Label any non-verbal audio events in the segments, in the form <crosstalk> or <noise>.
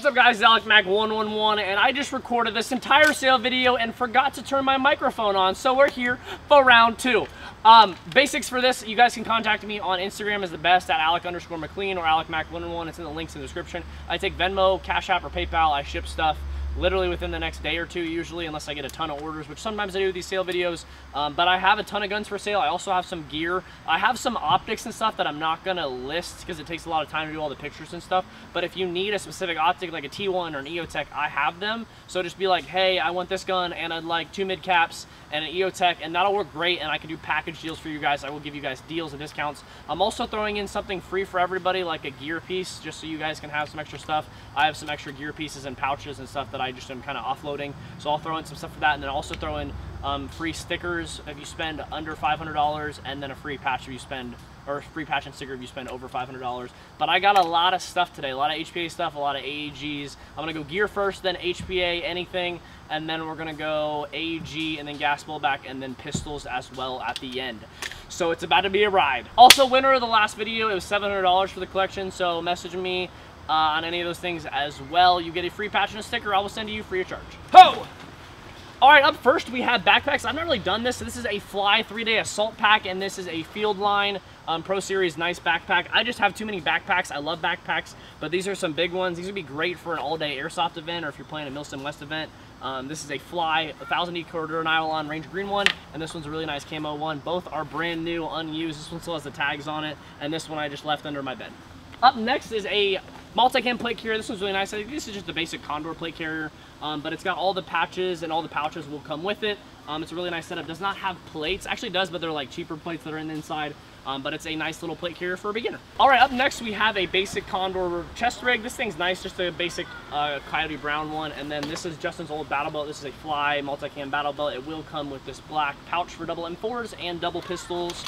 What's up guys, Alec Mac 111 and I just recorded this entire sale video and forgot to turn my microphone on, so we're here for round two. Um, basics for this, you guys can contact me on Instagram is the best at Alec underscore McLean or Alec Mac 111. It's in the links in the description. I take Venmo, Cash App, or PayPal. I ship stuff literally within the next day or two usually unless I get a ton of orders which sometimes I do these sale videos. Um, but I have a ton of guns for sale. I also have some gear. I have some optics and stuff that I'm not gonna list because it takes a lot of time to do all the pictures and stuff. But if you need a specific optic like a T1 or an EOTech I have them. So just be like hey I want this gun and I'd like two mid caps and an EOTech and that'll work great and I can do package deals for you guys. I will give you guys deals and discounts. I'm also throwing in something free for everybody like a gear piece just so you guys can have some extra stuff. I have some extra gear pieces and pouches and stuff that that I just am kind of offloading. So I'll throw in some stuff for that and then also throw in um, free stickers if you spend under $500 and then a free patch if you spend or free patch and sticker if you spend over $500. But I got a lot of stuff today, a lot of HPA stuff, a lot of AEGs. I'm gonna go gear first, then HPA, anything, and then we're gonna go AEG and then gas blowback and then pistols as well at the end. So it's about to be a ride. Also, winner of the last video, it was $700 for the collection, so message me uh, on any of those things as well. You get a free patch and a sticker. I will send to you free of charge. Ho! All right, up first we have backpacks. I've not really done this. So this is a Flyye three-day assault pack, and this is a Fieldline um, Pro Series nice backpack. I just have too many backpacks. I love backpacks, but these are some big ones. These would be great for an all-day airsoft event or if you're playing a Milsim West event. Um, this is a Flyye 1000 Cordura nylon range green one, and this one's a really nice camo one. Both are brand new, unused. This one still has the tags on it, and this one I just left under my bed. Up next is a multi-cam plate carrier. This one's really nice. I think this is just a basic Condor plate carrier, um, but it's got all the patches and all the pouches will come with it. Um, it's a really nice setup. Does not have plates. Actually does, but they're like cheaper plates that are in the inside. Um, but it's a nice little plate carrier for a beginner. All right, up next we have a basic Condor chest rig. This thing's nice, just a basic uh, Coyote Brown one. And then this is Justin's old battle belt. This is a Flyye multi-cam battle belt. It will come with this black pouch for double M4s and double pistols.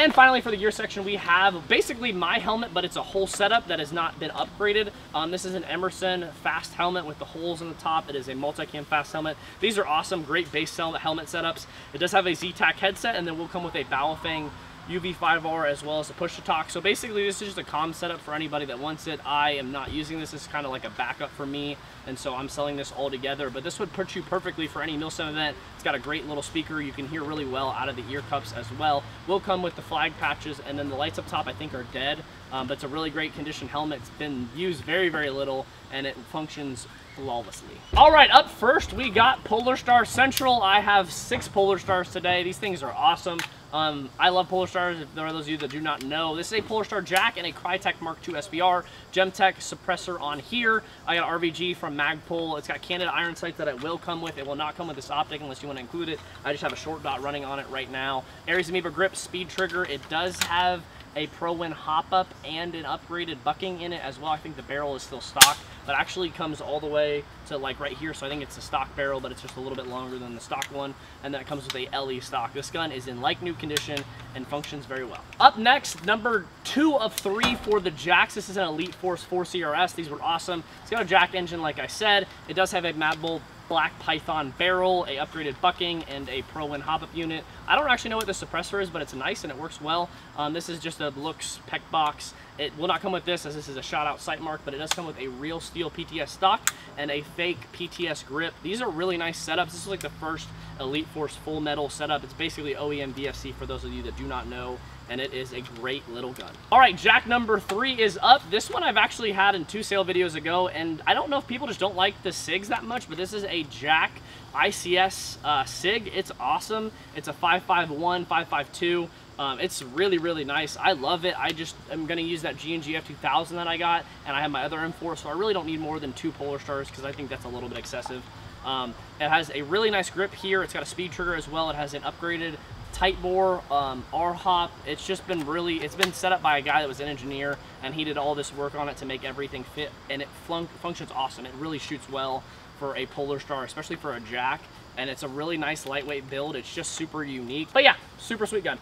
And finally for the gear section, we have basically my helmet, but it's a whole setup that has not been upgraded. Um, this is an Emerson fast helmet with the holes in the top. It is a multi-cam fast helmet. These are awesome, great base helmet setups. It does have a Z-Tac headset, and then we'll come with a Baofeng UV5R as well as a push to talk. So basically this is just a comm setup for anybody that wants it. I am not using this. It's kind of like a backup for me. And so I'm selling this all together. But this would put you perfectly for any Milsim event. It's got a great little speaker. You can hear really well out of the ear cups as well. Will come with the flag patches and then the lights up top I think are dead. Um, but it's a really great condition helmet. It's been used very, very little and it functions flawlessly. All right, up first we got Polar Star Central. I have six Polar Stars today. These things are awesome. Um, I love Polar Stars, if there are those of you that do not know. This is a Polar Star Jack and a Krytac Mark II SPR. Gemtech suppressor on here. I got RVG from Magpul. It's got candid iron sights that it will come with. It will not come with this optic unless you want to include it. I just have a short dot running on it right now. Ares Amoeba grip, speed trigger. It does have a ProWin hop-up and an upgraded bucking in it as well. I think the barrel is still stock, but actually comes all the way to like right here. So I think it's a stock barrel, but it's just a little bit longer than the stock one. And then it comes with a LE stock. This gun is in like new condition and functions very well. Up next, number two of three for the jacks. This is an Elite Force 4 CRS. These were awesome. It's got a jack engine, like I said. It does have a Mad Bull black Python barrel, a upgraded bucking, and a ProWin hop-up unit. I don't actually know what the suppressor is, but it's nice and it works well. Um, this is just a looks PEQ box. It will not come with this as this is a shot out sight mark, but it does come with a real steel PTS stock and a fake PTS grip. These are really nice setups. This is like the first Elite Force full metal setup. It's basically OEM VFC for those of you that do not know and it is a great little gun. All right, jack number three is up. This one I've actually had in two sale videos ago, and I don't know if people just don't like the SIGs that much, but this is a jack ICS uh, SIG. It's awesome. It's a 551, 552. Um, it's really, really nice. I love it. I just am going to use that G&G F2000 that I got, and I have my other M4, so I really don't need more than two Polar Stars because I think that's a little bit excessive. Um, it has a really nice grip here. It's got a speed trigger as well. It has an upgraded tight bore, um, R-hop. It's just been really, it's been set up by a guy that was an engineer and he did all this work on it to make everything fit and it functions awesome. It really shoots well for a Polar Star, especially for a jack. And it's a really nice lightweight build. It's just super unique. But yeah, super sweet gun.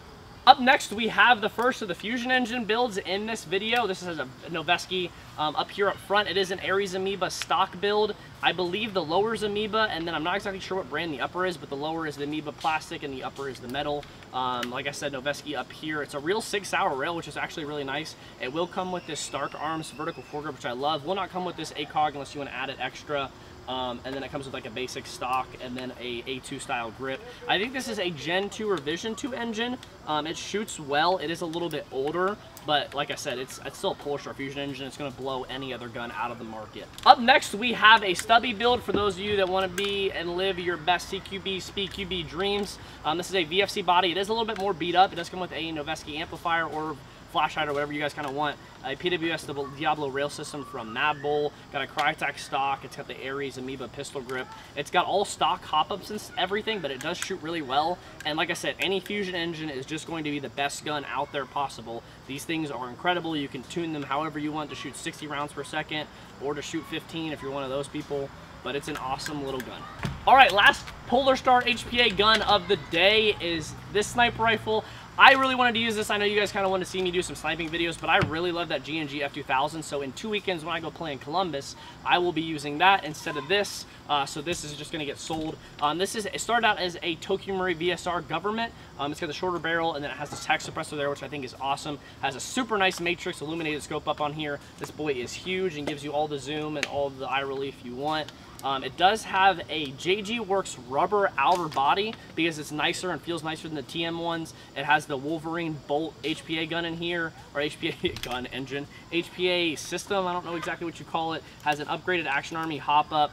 Up next, we have the first of the Fusion Engine builds in this video. This is a Noveske Um, up here up front, it is an Ares Amoeba stock build. I believe the lower is Amoeba, and then I'm not exactly sure what brand the upper is, but the lower is the Amoeba plastic, and the upper is the metal. Um, like I said, Noveske up here. It's a real Sig Sauer rail, which is actually really nice. It will come with this Stark Arms vertical foregrip, which I love. Will not come with this ACOG unless you want to add it extra. Um, and then it comes with like a basic stock and then a A2 style grip. I think this is a Gen 2 or Vision 2 engine. Um, it shoots well. It is a little bit older, but like I said, it's, it's still a Polar Fusion engine. It's going to blow any other gun out of the market. Up next, we have a stubby build for those of you that want to be and live your best CQB, Speed QB dreams. Um, this is a VFC body. It is a little bit more beat up. It does come with a Noveske amplifier or flashlight or whatever you guys kind of want. A PWS Diablo rail system from Mad Bull. Got a Krytac stock. It's got the Ares Amoeba pistol grip. It's got all stock hop-ups and everything, but it does shoot really well. And like I said, any Fusion engine is just going to be the best gun out there possible. These things are incredible. You can tune them however you want to shoot 60 rounds per second or to shoot 15 if you're one of those people. But it's an awesome little gun. All right, last Polar Star HPA gun of the day is this sniper rifle. I really wanted to use this. I know you guys kind of want to see me do some sniping videos, but I really love that G&G F2000. So in two weekends when I go play in Columbus, I will be using that instead of this. Uh, so this is just going to get sold. Um, this is it started out as a Tokyo Marui VSR government. Um, it's got the shorter barrel and then it has this tac suppressor there, which I think is awesome. Has a super nice matrix illuminated scope up on here. This boy is huge and gives you all the zoom and all the eye relief you want. Um, it does have a JG Works rubber outer body because it's nicer and feels nicer than the TM ones. It has the Wolverine Bolt HPA gun in here, or HPA <laughs> gun engine, HPA system, I don't know exactly what you call it, has an upgraded Action Army hop-up,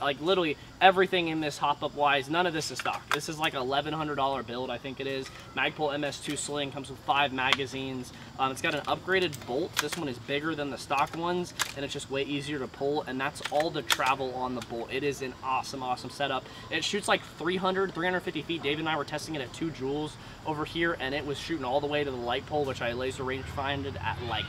like literally everything in this hop-up wise, none of this is stock. This is like a $1,100 build, I think it is. Magpul MS2 sling comes with five magazines. Um, it's got an upgraded bolt. This one is bigger than the stock ones, and it's just way easier to pull, and that's all the travel on the bolt. It is an awesome, awesome setup. It shoots like 300, 350 feet. David and I were testing it at two joules over here, and it was shooting all the way to the light pole, which I laser range finded at like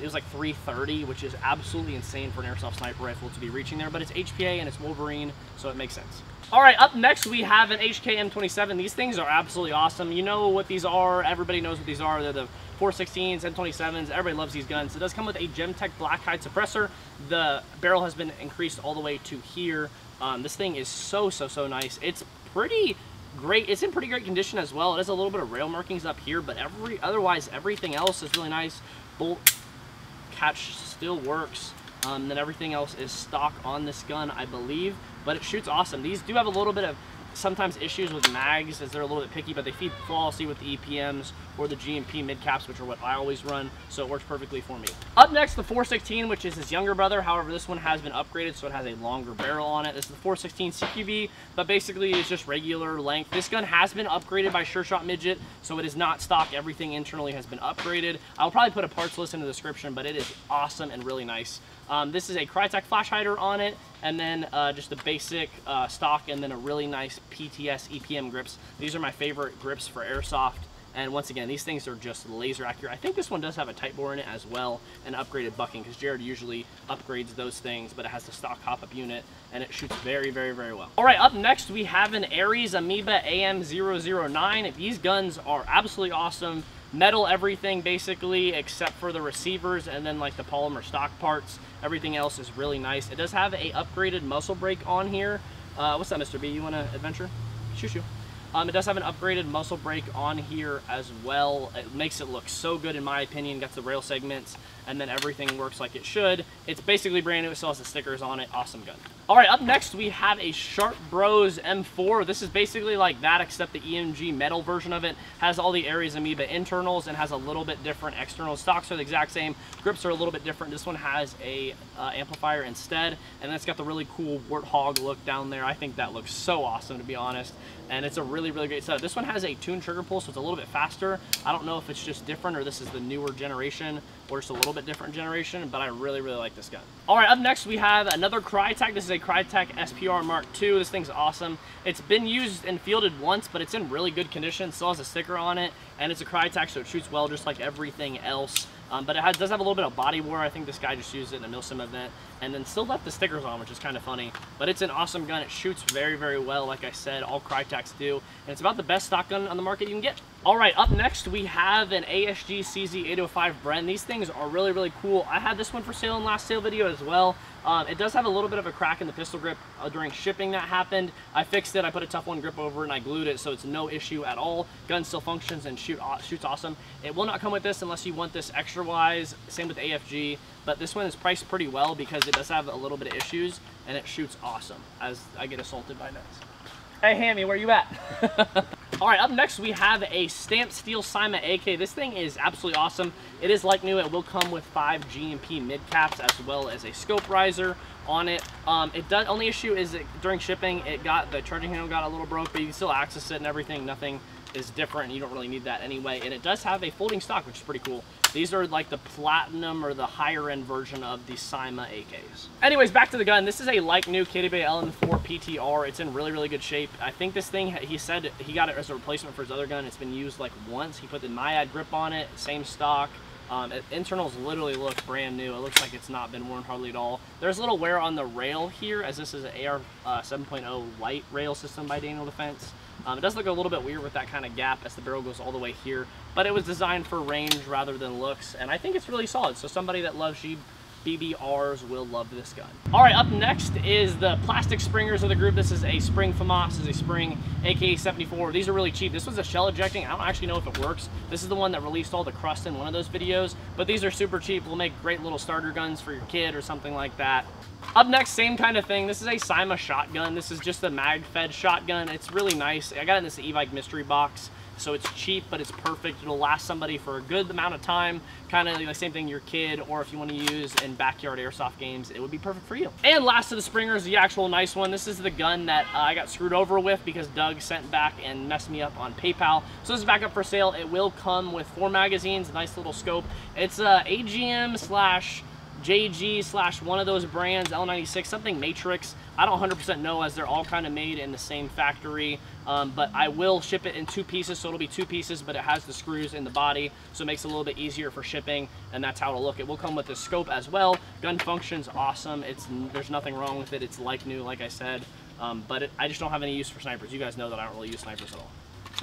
it was like 330, which is absolutely insane for an airsoft sniper rifle to be reaching there, but it's HPA and it's Wolverine, so it makes sense. All right, up next we have an HK M27. These things are absolutely awesome. You know what these are. Everybody knows what these are. They're the 416s, M27s. Everybody loves these guns. It does come with a Gemtech black hide suppressor. The barrel has been increased all the way to here. Um, this thing is so, so, so nice. It's pretty great. It's in pretty great condition as well. It has a little bit of rail markings up here, but every otherwise everything else is really nice. Bolt catch still works. Um, then everything else is stock on this gun, I believe, but it shoots awesome. These do have a little bit of sometimes issues with mags as they're a little bit picky, but they feed flawlessly with the EPMs or the GMP mid caps, which are what I always run, so it works perfectly for me. Up next, the 416, which is his younger brother. However, this one has been upgraded, so it has a longer barrel on it. This is the 416 CQB, but basically it's just regular length. This gun has been upgraded by Sure Shot Midget, so it is not stock. Everything internally has been upgraded. I'll probably put a parts list in the description, but it is awesome and really nice. Um, this is a Krytac flash hider on it, and then uh, just a basic uh, stock, and then a really nice PTS EPM grips. These are my favorite grips for airsoft. And once again, these things are just laser accurate. I think this one does have a tight bore in it as well, and upgraded bucking, because Jared usually upgrades those things, but it has the stock hop-up unit, and it shoots very, very, very well. All right, up next, we have an Ares Amoeba AM009. These guns are absolutely awesome. Metal everything basically except for the receivers and then like the polymer stock parts. Everything else is really nice. It does have a upgraded muzzle brake on here. Uh, what's that mr b? You want to adventure? Shoo shoo um, it does have an upgraded muzzle brake on here as well. It makes it look so good in my opinion. Got the rail segments and then everything works like it should. It's basically brand new. It still has the stickers on it. Awesome gun. All right, up next we have a Sharps Bros M4. This is basically like that except the EMG metal version of it. Has all the Ares Amoeba internals and has a little bit different external stocks are the exact same. Grips are a little bit different. This one has a uh, amplifier instead and it's got the really cool Warthog look down there. I think that looks so awesome to be honest and it's a really, really great setup. This one has a tuned trigger pull, so it's a little bit faster. I don't know if it's just different or this is the newer generation or just a little bit different generation, but I really, really like this gun. All right, up next we have another Krytac. This is a Krytac SPR Mark II. This thing's awesome. It's been used and fielded once, but it's in really good condition. Still has a sticker on it, and it's a Krytac, so it shoots well just like everything else. Um, but it has, does have a little bit of body wear. I think this guy just used it in a Milsim event and then still left the stickers on, which is kind of funny. But it's an awesome gun. It shoots very, very well, like I said, all Krytacs do. And it's about the best stock gun on the market you can get. All right, up next we have an ASG CZ805 Bren. These things are really, really cool. I had this one for sale in last sale video as well. Um, it does have a little bit of a crack in the pistol grip uh, during shipping that happened. I fixed it, I put a tough one grip over and I glued it so it's no issue at all. Gun still functions and shoot shoots awesome. It will not come with this unless you want this extra wise, same with AFG, but this one is priced pretty well because it does have a little bit of issues and it shoots awesome as I get assaulted by nuts. Hey Hammy, where are you at? <laughs> All right, up next we have a stamped steel CYMA AK. This thing is absolutely awesome. It is like new. It will come with five GMP mid caps as well as a scope riser on it. Um, it does. Only issue is that during shipping, it got the charging handle got a little broke, but you can still access it and everything. Nothing is different. You don't really need that anyway. And it does have a folding stock, which is pretty cool. These are like the platinum or the higher end version of the CYMA AKs. Anyways, back to the gun. This is a like new KWA LM4 PTR. It's in really, really good shape. I think this thing, he said he got it as a replacement for his other gun. It's been used like once. He put the MIAD grip on it, same stock. Um, it, internals literally look brand new. It looks like it's not been worn hardly at all. There's a little wear on the rail here as this is an AR uh, 7.0 light rail system by Daniel Defense. Um, it does look a little bit weird with that kind of gap as the barrel goes all the way here, but it was designed for range rather than looks, and I think it's really solid. So somebody that loves Jeep BBRs will love this gun. All right, up next is the plastic springers of the group. This is a spring FAMAS, this is a spring AK-74. These are really cheap. This was a shell ejecting. I don't actually know if it works. This is the one that released all the crust in one of those videos, but these are super cheap. Will make great little starter guns for your kid or something like that. Up next, same kind of thing. This is a CYMA shotgun. This is just a mag-fed shotgun. It's really nice. I got it in this e-bike mystery box. So it's cheap, but it's perfect. It'll last somebody for a good amount of time. Kind of the same thing your kid, or if you want to use in backyard airsoft games, it would be perfect for you. And last of the Springers, the actual nice one. This is the gun that uh, I got screwed over with because Doug sent back and messed me up on PayPal. So this is back up for sale. It will come with four magazines, nice little scope. It's a AGM slash JG slash one of those brands, L96, something Matrix. I don't 100% know as they're all kind of made in the same factory, um, but I will ship it in two pieces, so it'll be two pieces, but it has the screws in the body, so it makes it a little bit easier for shipping, and that's how it'll look. It will come with the scope as well. Gun function's awesome. It's There's nothing wrong with it. It's like new, like I said, um, but it, I just don't have any use for snipers. You guys know that I don't really use snipers at all.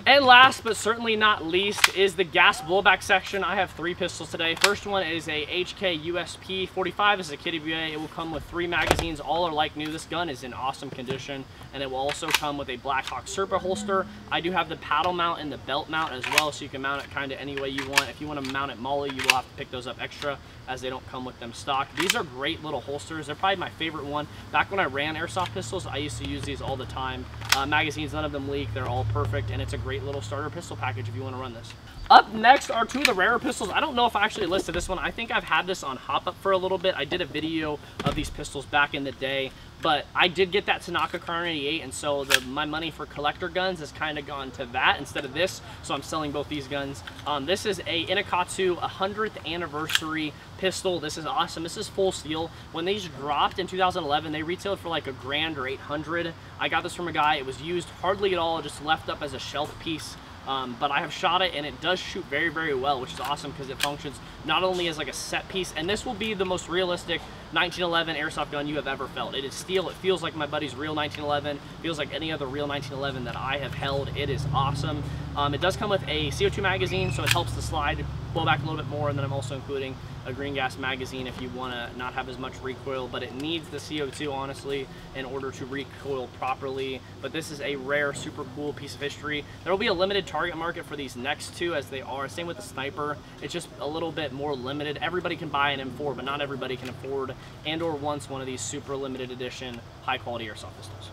And last but certainly not least is the gas blowback section. I have three pistols today. First one is a HK USP 45. This is a Kitty KWA. It will come with three magazines. All are like new. This gun is in awesome condition. And it will also come with a Blackhawk Serpa holster. I do have the paddle mount and the belt mount as well, so you can mount it kind of any way you want. If you want to mount it MOLLE, you will have to pick those up extra as they don't come with them stock. These are great little holsters. They're probably my favorite one. Back when I ran airsoft pistols, I used to use these all the time. Uh, magazines, none of them leak. They're all perfect, and it's a great little starter pistol package if you want to run this. Up next are two of the rarer pistols. I don't know if I actually listed this one. I think I've had this on Hop Up for a little bit. I did a video of these pistols back in the day, but I did get that Tanaka Kar 98, and so the, my money for collector guns has kind of gone to that instead of this, so I'm selling both these guns. Um, this is a Inokatsu 100th anniversary pistol. This is awesome. This is full steel. When these dropped in 2011, they retailed for like a grand or 800. I got this from a guy. It was used hardly at all, just left up as a shelf piece. Um, but I have shot it and it does shoot very, very well, which is awesome because it functions not only as like a set piece, and this will be the most realistic 1911 airsoft gun you have ever felt. It is steel. It feels like my buddy's real 1911. Feels like any other real 1911 that I have held. It is awesome. Um, it does come with a CO2 magazine, so it helps the slide blow back a little bit more, and then I'm also including a green gas magazine if you want to not have as much recoil, but it needs the CO2 honestly in order to recoil properly. But this is a rare, super cool piece of history. There will be a limited target market for these next two as they are. Same with the sniper. It's just a little bit more limited. Everybody can buy an M4, but not everybody can afford and or wants one of these super limited edition high quality airsoft pistols.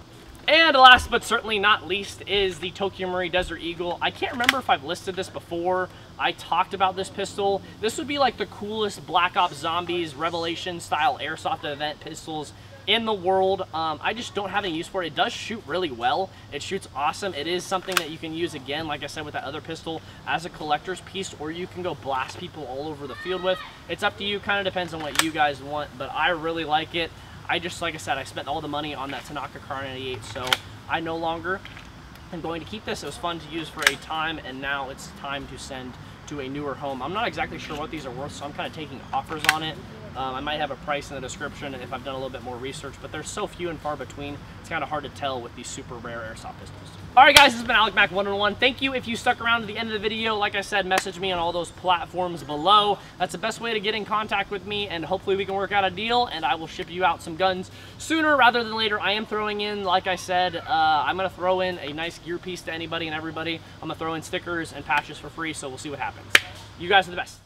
And last but certainly not least is the Tokyo Marui Desert Eagle. I can't remember if I've listed this before. I talked about this pistol. This would be like the coolest Black Ops Zombies Revelation style airsoft event pistols in the world. Um, I just don't have any use for it. It does shoot really well. It shoots awesome. It is something that you can use again, like I said with that other pistol, as a collector's piece, or you can go blast people all over the field with. It's up to you. Kind of depends on what you guys want, but I really like it. I just, like I said, I spent all the money on that Tanaka Kar 98, so I no longer am going to keep this. It was fun to use for a time, and now it's time to send to a newer home. I'm not exactly sure what these are worth, so I'm kind of taking offers on it. Um, I might have a price in the description if I've done a little bit more research, but they're so few and far between, it's kind of hard to tell with these super rare airsoft pistols. All right, guys, this has been Alec Mac 101. Thank you if you stuck around to the end of the video. Like I said, message me on all those platforms below. That's the best way to get in contact with me, and hopefully we can work out a deal, and I will ship you out some guns sooner rather than later. I am throwing in, like I said, uh, I'm going to throw in a nice gear piece to anybody and everybody. I'm going to throw in stickers and patches for free, so we'll see what happens. You guys are the best.